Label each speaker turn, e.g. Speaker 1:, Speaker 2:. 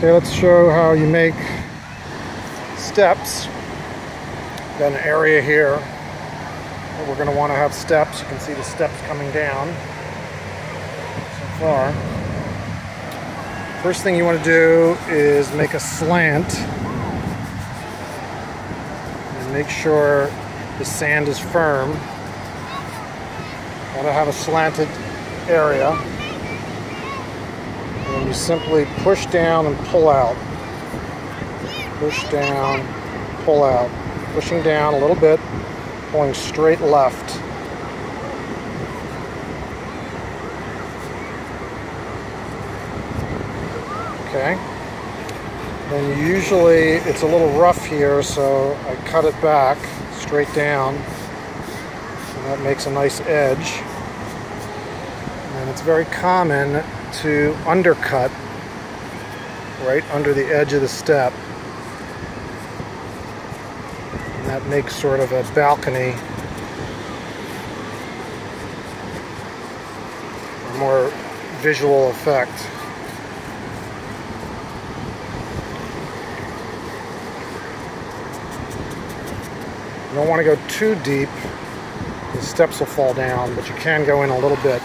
Speaker 1: Okay, let's show how you make steps. Got an area here where we're going to want to have steps. You can see the steps coming down so far. First thing you want to do is make a slant and make sure the sand is firm. Want to have a slanted area you simply push down and pull out. Push down, pull out. Pushing down a little bit, pulling straight left. Okay. Then usually it's a little rough here, so I cut it back straight down. And that makes a nice edge. And it's very common to undercut right under the edge of the step. And that makes sort of a balcony a more visual effect. You don't want to go too deep, the steps will fall down, but you can go in a little bit